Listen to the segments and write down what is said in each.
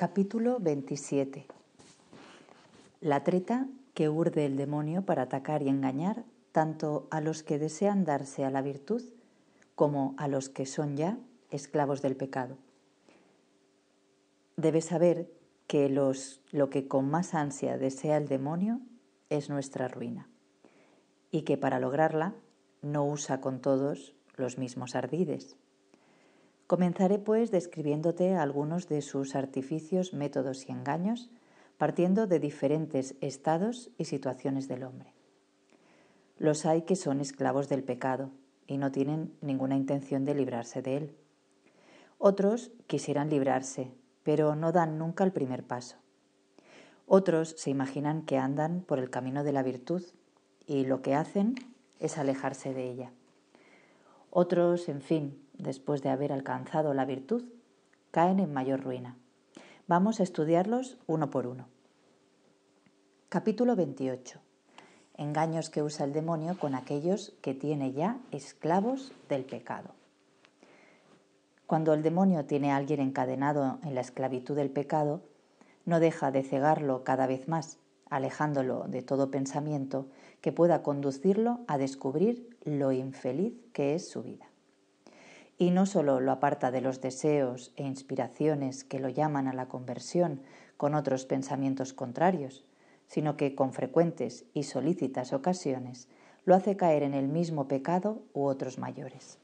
Capítulo 27 La treta que urde el demonio para atacar y engañar tanto a los que desean darse a la virtud como a los que son ya esclavos del pecado. Debes saber que los, lo que con más ansia desea el demonio es nuestra ruina y que para lograrla no usa con todos los mismos ardides. Comenzaré pues describiéndote algunos de sus artificios, métodos y engaños, partiendo de diferentes estados y situaciones del hombre. Los hay que son esclavos del pecado y no tienen ninguna intención de librarse de él. Otros quisieran librarse, pero no dan nunca el primer paso. Otros se imaginan que andan por el camino de la virtud y lo que hacen es alejarse de ella. Otros, en fin, después de haber alcanzado la virtud, caen en mayor ruina. Vamos a estudiarlos uno por uno. Capítulo 28. Engaños que usa el demonio con aquellos que tiene ya esclavos del pecado. Cuando el demonio tiene a alguien encadenado en la esclavitud del pecado, no deja de cegarlo cada vez más, alejándolo de todo pensamiento que pueda conducirlo a descubrir lo infeliz que es su vida. Y no solo lo aparta de los deseos e inspiraciones que lo llaman a la conversión con otros pensamientos contrarios, sino que con frecuentes y solícitas ocasiones lo hace caer en el mismo pecado u otros mayores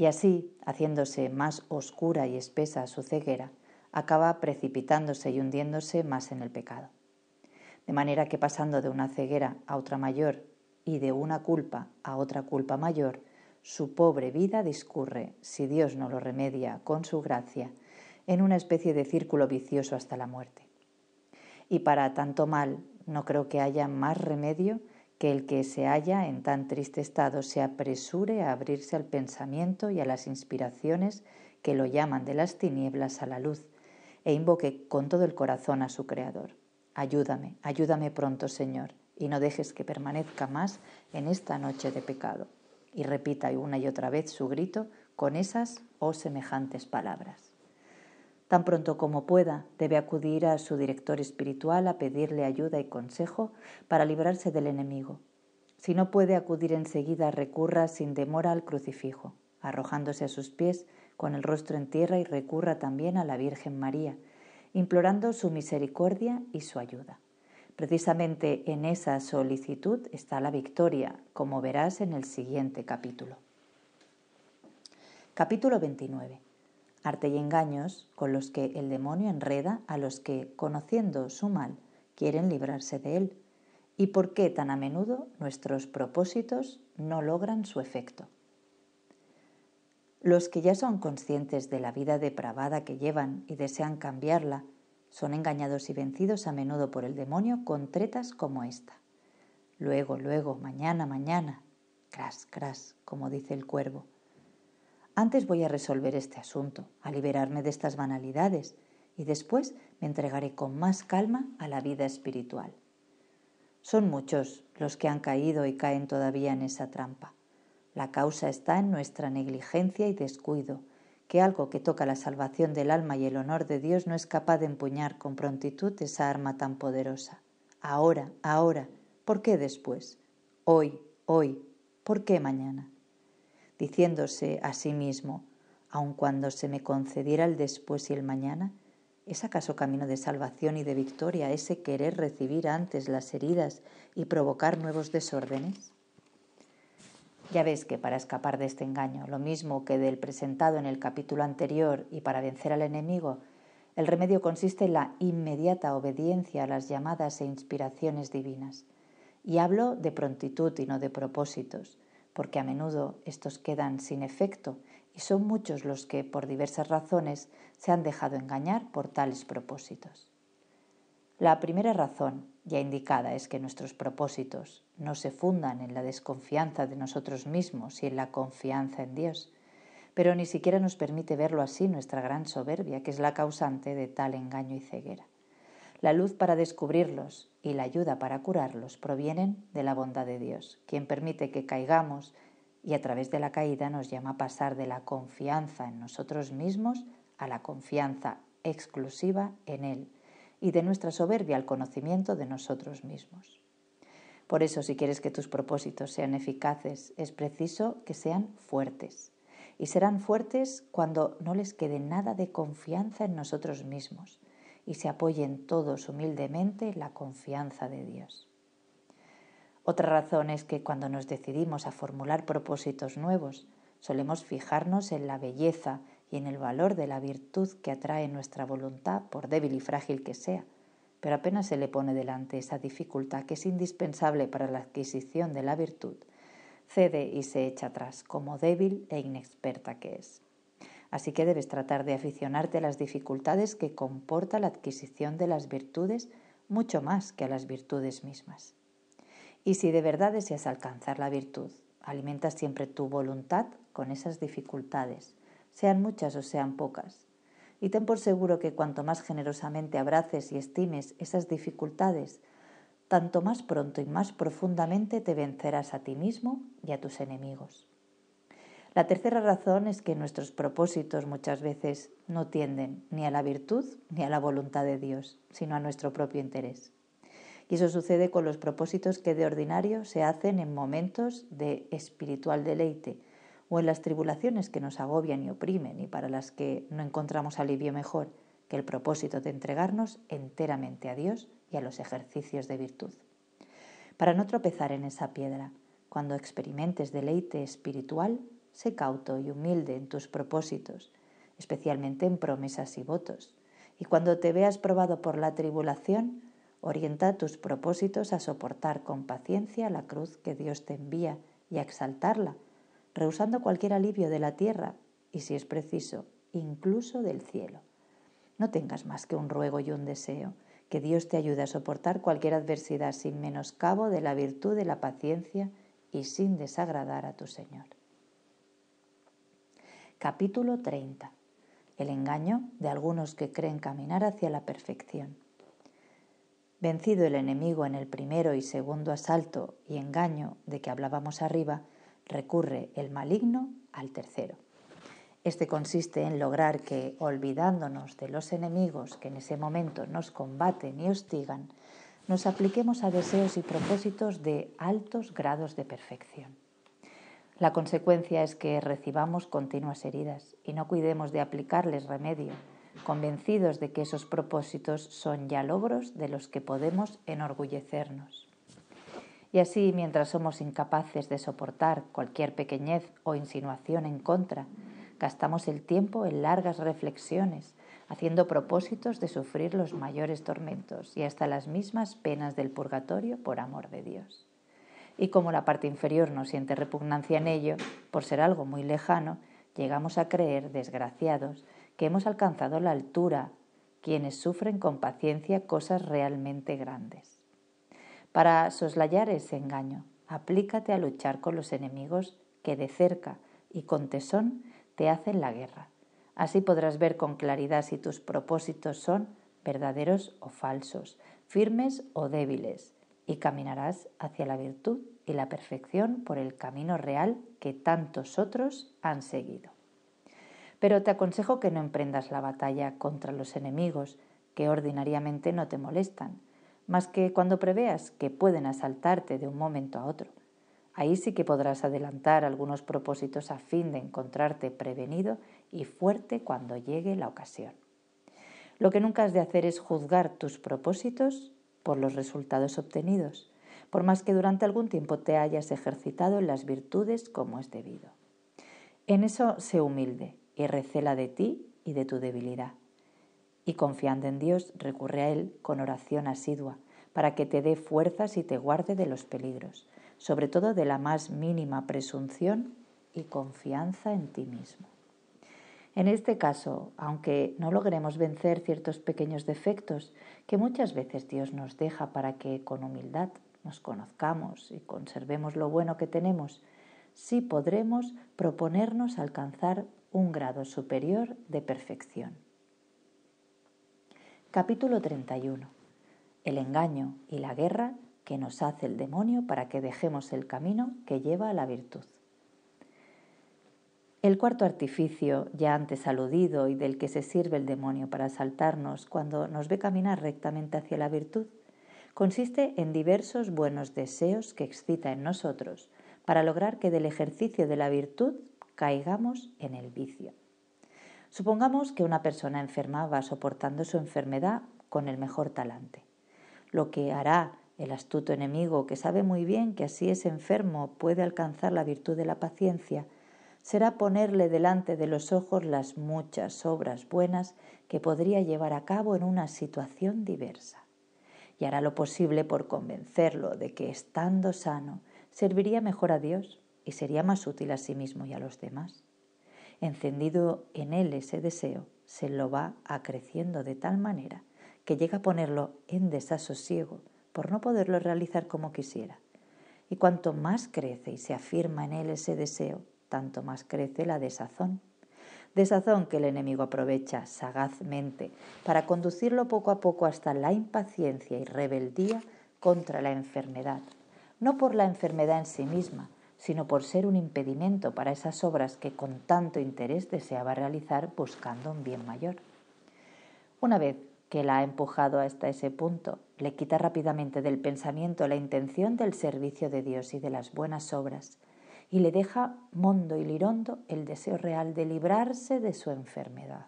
y así, haciéndose más oscura y espesa su ceguera, acaba precipitándose y hundiéndose más en el pecado. De manera que pasando de una ceguera a otra mayor y de una culpa a otra culpa mayor, su pobre vida discurre, si Dios no lo remedia con su gracia, en una especie de círculo vicioso hasta la muerte. Y para tanto mal no creo que haya más remedio que el que se halla en tan triste estado se apresure a abrirse al pensamiento y a las inspiraciones que lo llaman de las tinieblas a la luz, e invoque con todo el corazón a su Creador. Ayúdame, ayúdame pronto, Señor, y no dejes que permanezca más en esta noche de pecado. Y repita una y otra vez su grito con esas o semejantes palabras. Tan pronto como pueda, debe acudir a su director espiritual a pedirle ayuda y consejo para librarse del enemigo. Si no puede acudir enseguida, recurra sin demora al crucifijo, arrojándose a sus pies con el rostro en tierra y recurra también a la Virgen María, implorando su misericordia y su ayuda. Precisamente en esa solicitud está la victoria, como verás en el siguiente capítulo. Capítulo 29 arte y engaños con los que el demonio enreda a los que, conociendo su mal, quieren librarse de él, y por qué tan a menudo nuestros propósitos no logran su efecto. Los que ya son conscientes de la vida depravada que llevan y desean cambiarla, son engañados y vencidos a menudo por el demonio con tretas como esta. Luego, luego, mañana, mañana, cras, cras, como dice el cuervo. Antes voy a resolver este asunto, a liberarme de estas banalidades, y después me entregaré con más calma a la vida espiritual. Son muchos los que han caído y caen todavía en esa trampa. La causa está en nuestra negligencia y descuido, que algo que toca la salvación del alma y el honor de Dios no es capaz de empuñar con prontitud esa arma tan poderosa. Ahora, ahora, ¿por qué después? Hoy, hoy, ¿por qué mañana? diciéndose a sí mismo, aun cuando se me concediera el después y el mañana, ¿es acaso camino de salvación y de victoria ese querer recibir antes las heridas y provocar nuevos desórdenes? Ya ves que para escapar de este engaño, lo mismo que del presentado en el capítulo anterior y para vencer al enemigo, el remedio consiste en la inmediata obediencia a las llamadas e inspiraciones divinas. Y hablo de prontitud y no de propósitos, porque a menudo estos quedan sin efecto y son muchos los que, por diversas razones, se han dejado engañar por tales propósitos. La primera razón, ya indicada, es que nuestros propósitos no se fundan en la desconfianza de nosotros mismos y en la confianza en Dios, pero ni siquiera nos permite verlo así nuestra gran soberbia, que es la causante de tal engaño y ceguera. La luz para descubrirlos y la ayuda para curarlos provienen de la bondad de Dios, quien permite que caigamos y a través de la caída nos llama a pasar de la confianza en nosotros mismos a la confianza exclusiva en Él y de nuestra soberbia al conocimiento de nosotros mismos. Por eso, si quieres que tus propósitos sean eficaces, es preciso que sean fuertes. Y serán fuertes cuando no les quede nada de confianza en nosotros mismos y se apoyen todos humildemente en la confianza de Dios. Otra razón es que cuando nos decidimos a formular propósitos nuevos, solemos fijarnos en la belleza y en el valor de la virtud que atrae nuestra voluntad, por débil y frágil que sea, pero apenas se le pone delante esa dificultad que es indispensable para la adquisición de la virtud, cede y se echa atrás, como débil e inexperta que es. Así que debes tratar de aficionarte a las dificultades que comporta la adquisición de las virtudes mucho más que a las virtudes mismas. Y si de verdad deseas alcanzar la virtud, alimenta siempre tu voluntad con esas dificultades, sean muchas o sean pocas. Y ten por seguro que cuanto más generosamente abraces y estimes esas dificultades, tanto más pronto y más profundamente te vencerás a ti mismo y a tus enemigos. La tercera razón es que nuestros propósitos muchas veces no tienden ni a la virtud ni a la voluntad de Dios, sino a nuestro propio interés. Y eso sucede con los propósitos que de ordinario se hacen en momentos de espiritual deleite, o en las tribulaciones que nos agobian y oprimen y para las que no encontramos alivio mejor que el propósito de entregarnos enteramente a Dios y a los ejercicios de virtud. Para no tropezar en esa piedra, cuando experimentes deleite espiritual, sé cauto y humilde en tus propósitos, especialmente en promesas y votos. Y cuando te veas probado por la tribulación, orienta tus propósitos a soportar con paciencia la cruz que Dios te envía y a exaltarla rehusando cualquier alivio de la tierra y, si es preciso, incluso del cielo. No tengas más que un ruego y un deseo, que Dios te ayude a soportar cualquier adversidad sin menoscabo de la virtud de la paciencia y sin desagradar a tu Señor. Capítulo 30. El engaño de algunos que creen caminar hacia la perfección. Vencido el enemigo en el primero y segundo asalto y engaño de que hablábamos arriba, recurre el maligno al tercero. Este consiste en lograr que, olvidándonos de los enemigos que en ese momento nos combaten y hostigan, nos apliquemos a deseos y propósitos de altos grados de perfección. La consecuencia es que recibamos continuas heridas y no cuidemos de aplicarles remedio, convencidos de que esos propósitos son ya logros de los que podemos enorgullecernos. Y así, mientras somos incapaces de soportar cualquier pequeñez o insinuación en contra, gastamos el tiempo en largas reflexiones, haciendo propósitos de sufrir los mayores tormentos y hasta las mismas penas del purgatorio por amor de Dios. Y como la parte inferior no siente repugnancia en ello, por ser algo muy lejano, llegamos a creer, desgraciados, que hemos alcanzado la altura, quienes sufren con paciencia cosas realmente grandes. Para soslayar ese engaño, aplícate a luchar con los enemigos que de cerca y con tesón te hacen la guerra. Así podrás ver con claridad si tus propósitos son verdaderos o falsos, firmes o débiles, y caminarás hacia la virtud y la perfección por el camino real que tantos otros han seguido. Pero te aconsejo que no emprendas la batalla contra los enemigos que ordinariamente no te molestan, más que cuando preveas que pueden asaltarte de un momento a otro. Ahí sí que podrás adelantar algunos propósitos a fin de encontrarte prevenido y fuerte cuando llegue la ocasión. Lo que nunca has de hacer es juzgar tus propósitos por los resultados obtenidos, por más que durante algún tiempo te hayas ejercitado en las virtudes como es debido. En eso sé humilde y recela de ti y de tu debilidad y confiando en Dios recurre a Él con oración asidua para que te dé fuerzas y te guarde de los peligros, sobre todo de la más mínima presunción y confianza en ti mismo. En este caso, aunque no logremos vencer ciertos pequeños defectos que muchas veces Dios nos deja para que con humildad nos conozcamos y conservemos lo bueno que tenemos, sí podremos proponernos alcanzar un grado superior de perfección. Capítulo 31. El engaño y la guerra que nos hace el demonio para que dejemos el camino que lleva a la virtud. El cuarto artificio, ya antes aludido y del que se sirve el demonio para asaltarnos cuando nos ve caminar rectamente hacia la virtud, consiste en diversos buenos deseos que excita en nosotros para lograr que del ejercicio de la virtud caigamos en el vicio. Supongamos que una persona enferma va soportando su enfermedad con el mejor talante. Lo que hará el astuto enemigo, que sabe muy bien que así ese enfermo puede alcanzar la virtud de la paciencia, será ponerle delante de los ojos las muchas obras buenas que podría llevar a cabo en una situación diversa. Y hará lo posible por convencerlo de que, estando sano, serviría mejor a Dios y sería más útil a sí mismo y a los demás. Encendido en él ese deseo, se lo va acreciendo de tal manera que llega a ponerlo en desasosiego por no poderlo realizar como quisiera. Y cuanto más crece y se afirma en él ese deseo, tanto más crece la desazón. Desazón que el enemigo aprovecha sagazmente para conducirlo poco a poco hasta la impaciencia y rebeldía contra la enfermedad, no por la enfermedad en sí misma, sino por ser un impedimento para esas obras que con tanto interés deseaba realizar buscando un bien mayor. Una vez que la ha empujado hasta ese punto, le quita rápidamente del pensamiento la intención del servicio de Dios y de las buenas obras, y le deja mondo y lirondo el deseo real de librarse de su enfermedad.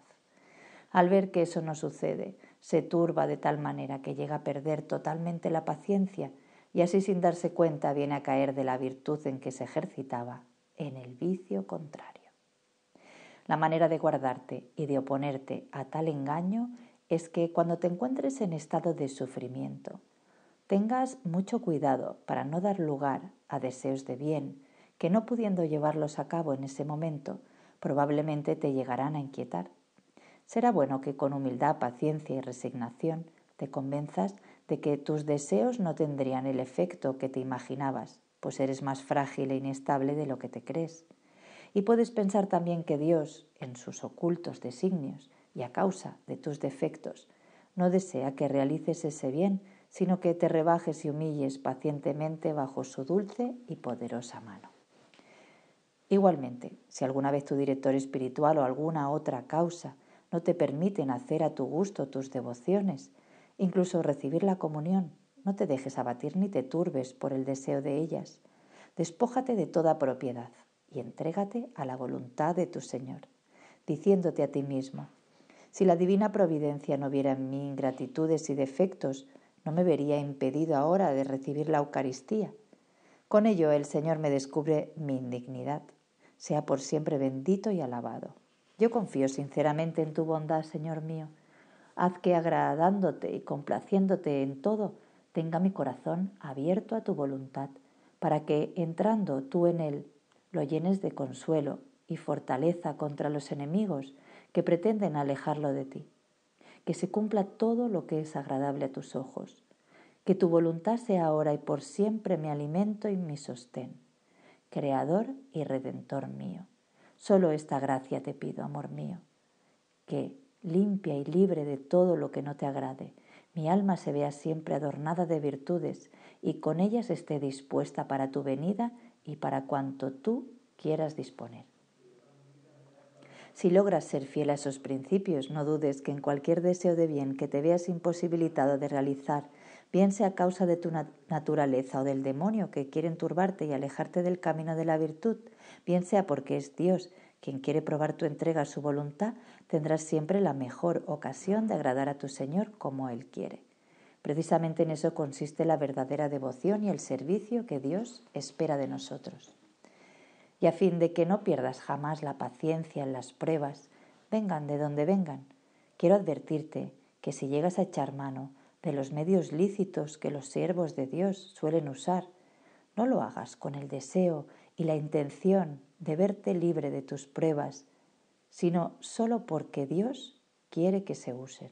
Al ver que eso no sucede, se turba de tal manera que llega a perder totalmente la paciencia y así sin darse cuenta viene a caer de la virtud en que se ejercitaba en el vicio contrario. La manera de guardarte y de oponerte a tal engaño es que cuando te encuentres en estado de sufrimiento, tengas mucho cuidado para no dar lugar a deseos de bien que no pudiendo llevarlos a cabo en ese momento, probablemente te llegarán a inquietar. Será bueno que con humildad, paciencia y resignación te convenzas de que tus deseos no tendrían el efecto que te imaginabas, pues eres más frágil e inestable de lo que te crees. Y puedes pensar también que Dios, en sus ocultos designios y a causa de tus defectos, no desea que realices ese bien, sino que te rebajes y humilles pacientemente bajo su dulce y poderosa mano. Igualmente, si alguna vez tu director espiritual o alguna otra causa no te permiten hacer a tu gusto tus devociones, incluso recibir la comunión. No te dejes abatir ni te turbes por el deseo de ellas. Despójate de toda propiedad y entrégate a la voluntad de tu Señor, diciéndote a ti mismo, si la divina providencia no viera en mí ingratitudes y defectos, no me vería impedido ahora de recibir la Eucaristía. Con ello el Señor me descubre mi indignidad. Sea por siempre bendito y alabado. Yo confío sinceramente en tu bondad, Señor mío Haz que agradándote y complaciéndote en todo, tenga mi corazón abierto a tu voluntad, para que, entrando tú en él, lo llenes de consuelo y fortaleza contra los enemigos que pretenden alejarlo de ti. Que se cumpla todo lo que es agradable a tus ojos. Que tu voluntad sea ahora y por siempre mi alimento y mi sostén. Creador y redentor mío. Solo esta gracia te pido, amor mío. Que, limpia y libre de todo lo que no te agrade. Mi alma se vea siempre adornada de virtudes y con ellas esté dispuesta para tu venida y para cuanto tú quieras disponer. Si logras ser fiel a esos principios, no dudes que en cualquier deseo de bien que te veas imposibilitado de realizar, bien sea a causa de tu naturaleza o del demonio que quieren turbarte y alejarte del camino de la virtud, bien sea porque es Dios quien quiere probar tu entrega a su voluntad, tendrás siempre la mejor ocasión de agradar a tu Señor como Él quiere. Precisamente en eso consiste la verdadera devoción y el servicio que Dios espera de nosotros. Y a fin de que no pierdas jamás la paciencia en las pruebas, vengan de donde vengan, quiero advertirte que si llegas a echar mano de los medios lícitos que los siervos de Dios suelen usar, no lo hagas con el deseo y la intención de verte libre de tus pruebas, sino solo porque Dios quiere que se usen.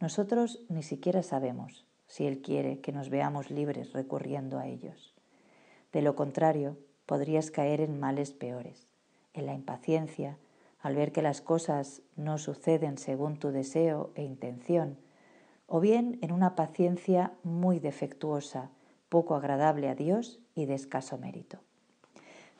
Nosotros ni siquiera sabemos si Él quiere que nos veamos libres recurriendo a ellos. De lo contrario, podrías caer en males peores, en la impaciencia, al ver que las cosas no suceden según tu deseo e intención, o bien en una paciencia muy defectuosa, poco agradable a Dios y de escaso mérito.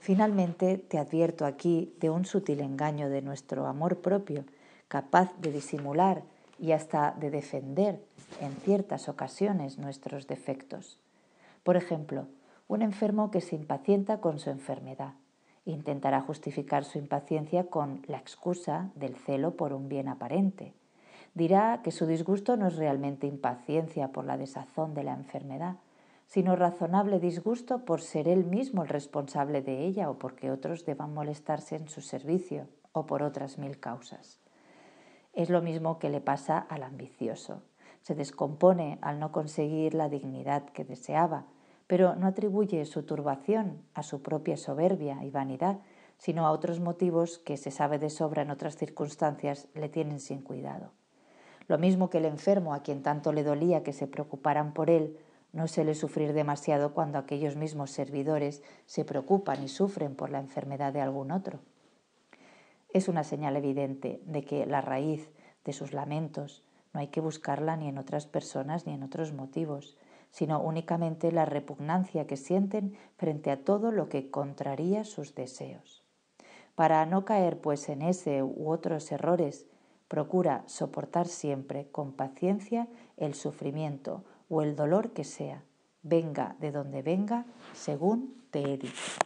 Finalmente, te advierto aquí de un sutil engaño de nuestro amor propio, capaz de disimular y hasta de defender en ciertas ocasiones nuestros defectos. Por ejemplo, un enfermo que se impacienta con su enfermedad. Intentará justificar su impaciencia con la excusa del celo por un bien aparente. Dirá que su disgusto no es realmente impaciencia por la desazón de la enfermedad, sino razonable disgusto por ser él mismo el responsable de ella o porque otros deban molestarse en su servicio o por otras mil causas. Es lo mismo que le pasa al ambicioso. Se descompone al no conseguir la dignidad que deseaba, pero no atribuye su turbación a su propia soberbia y vanidad, sino a otros motivos que se sabe de sobra en otras circunstancias le tienen sin cuidado. Lo mismo que el enfermo a quien tanto le dolía que se preocuparan por él, no suele sufrir demasiado cuando aquellos mismos servidores se preocupan y sufren por la enfermedad de algún otro. Es una señal evidente de que la raíz de sus lamentos no hay que buscarla ni en otras personas ni en otros motivos, sino únicamente la repugnancia que sienten frente a todo lo que contraría sus deseos. Para no caer pues en ese u otros errores, procura soportar siempre con paciencia el sufrimiento o el dolor que sea, venga de donde venga, según te he dicho.